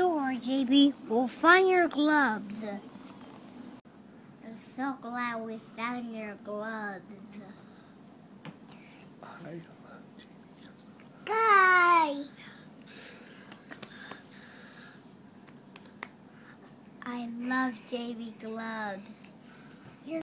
door, JB. We'll find your gloves. I'm so glad we found your gloves. Guy! I love JB gloves.